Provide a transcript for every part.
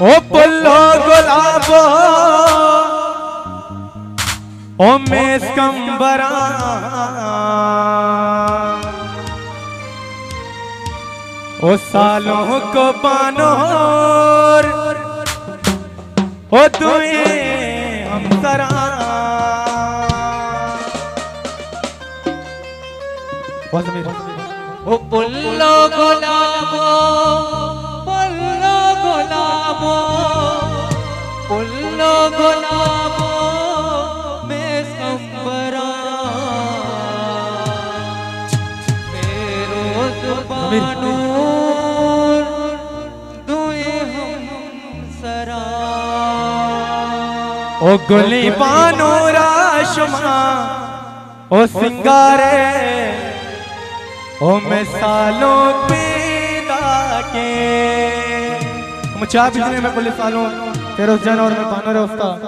ओ पुल्लो गुलाबो, ओ मेस्कंबरा ओ सालों को बानोर, ओ तुए हम सरा ओ पुल्लो गुलाबो। पुल्लो गुलाबो पुल्लो गुलाबो मैं संबरा दुए हम सरा ओ गुली बानोरा शुमा ओ सिंगारे ओ मैं सालों पैदा के आप इतने में पुलिस सालों फिरोज जान और मैं बानोरा उस्ताद।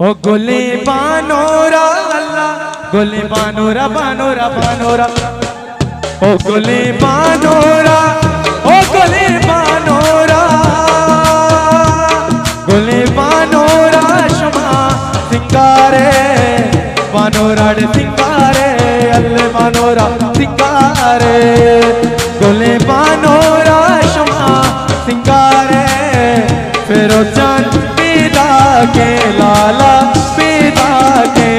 ओ गुली बानोरा अल्लाह गुली बानोरा बानोरा बानोरा ओ गुली बानोरा ओ गुली बानोरा गुली बानोरा शुमा सिंगारे बानोराड सिंगारे, अल्ले बानोरा सिंगारे। के लाला पीदा के।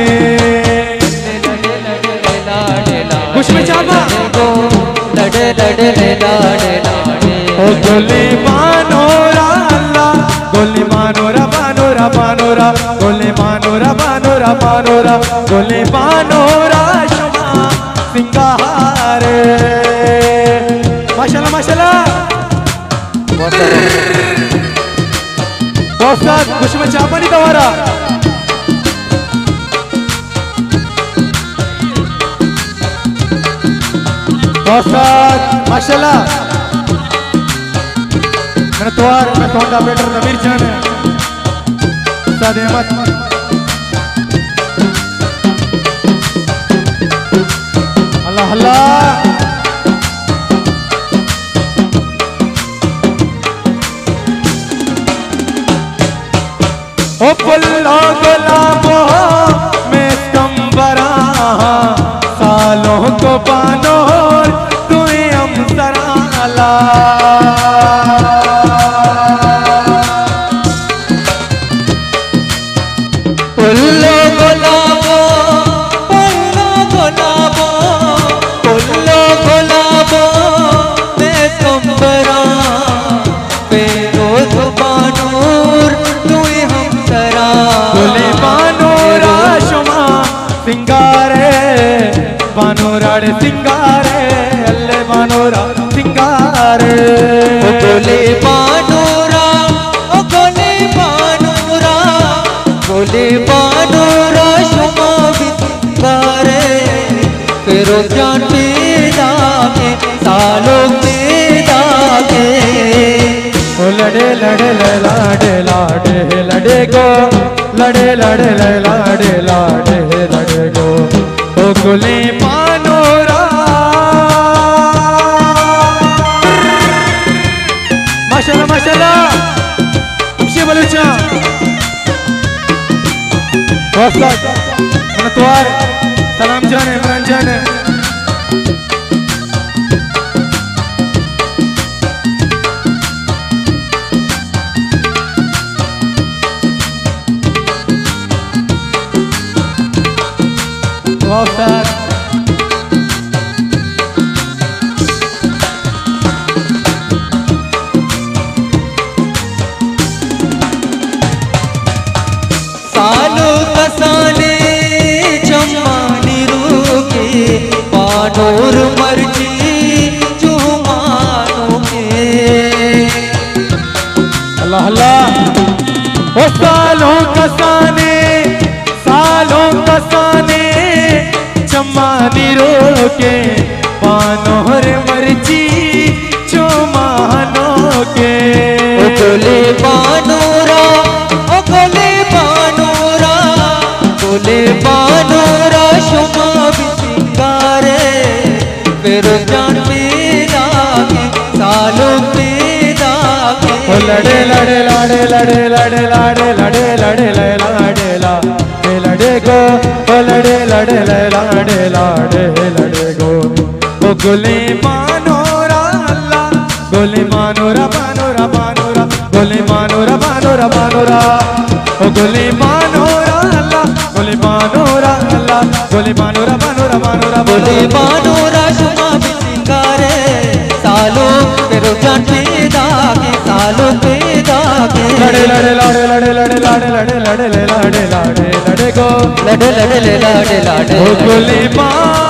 कुछ में चाबा लड़े लड़े लाडे लाडे ओ गोली मानोरा अल्लाह गोली मानोरा मानोरा मानोरा गोली मानोरा मानोरा मानोरा गोली मानोरा शुमा सिंगार। माशाल्लाह माशाल्लाह। बहुत कुछ में चापा नहीं तुम्हारा बहुत माशाल्लाह। मेरा त्योहार मैं सोहन ऑपरेटर नबीर है। उस्ताद अहमद। अल्लाह अल्लाह। ओ पुल्लो गुलाबो सिंगारे बानोराड़ सिंगारे अल्ले बानोरा सिंगारे। ओ गोले बानूरा ओ गोले बानूरा गोले बानूरा शुमा बिंगारे फेरो जान पीदा के सालों के ओ लड़े लड़े लाडे लाडे लड़े गो। लड़े लड़े लाडे लाडे लड़े गो। गोकुले पानोरा माशाल्लाह माशाल्लाह। हमसे बलूचा वफद मनतवार। सलाम जान इमरान जान। वस्ताद सालो कसाने चम्मानी रूके पानोर सालों कसाने सालों कसाने चम्मानी रोके पानोर मर्ज़ी चुमानो के ओ गोले बानोरा ओ गोले बानोरा गोले बानोरा शुमा फिर जान के सालों पीदा लड़े लड़े लड़े लाड़े लड़े लड़े लाड़े ला ले लड़े गो लड़े लड़े लाड़े लाड़े लड़े गो ओ गुली मानोरा अल्लाह गुली मानोरा मानोरा मानोरा गुली मानोरा मानोरा मानोरा ओ गुली मानोरा अल्लाह गुली मानोरा अल्लाह गुली मानोरा मानोरा मानोरा बोले मानोरा शुमा सिंगारे सालों तेरो जान पैदा के सालों पैदा के लड़े लड़े लाड़े लड़े लड़े लाड़े लड़े लड़े ले लड़े लड़े लड़े लड़े लड़े लड़े। ले लाडे लाडे ओ गुली माँ